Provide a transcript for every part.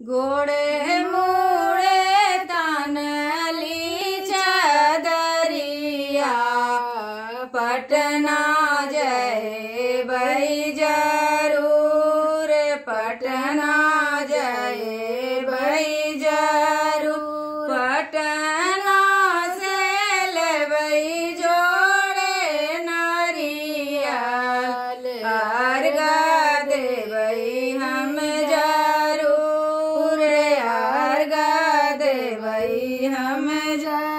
गोड़े मोड़े तनली चदरिया पटना जय भई ज़रूर पटना जय भई ज़रूर। हम जा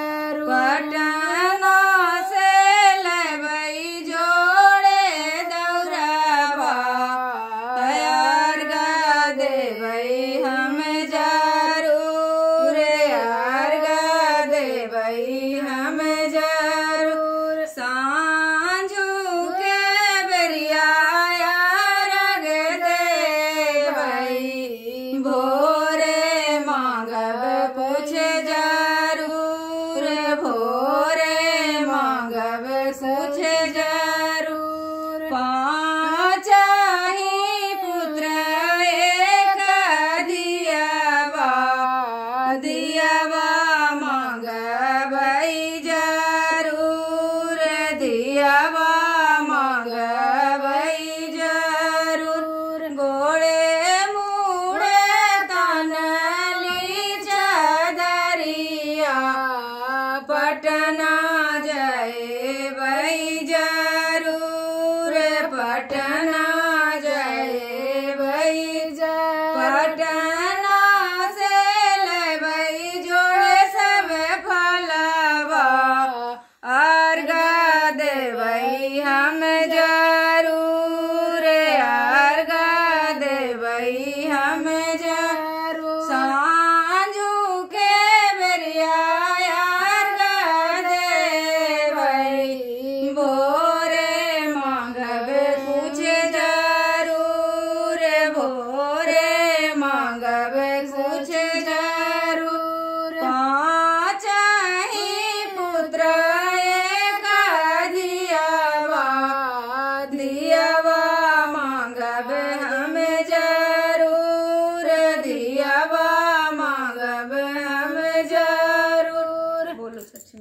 मुझे ज़रूर। पाँचा पुत्र एक दियावा मांग ज़रूर। दियावा ज़रूर पटन।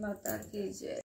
माता की जय।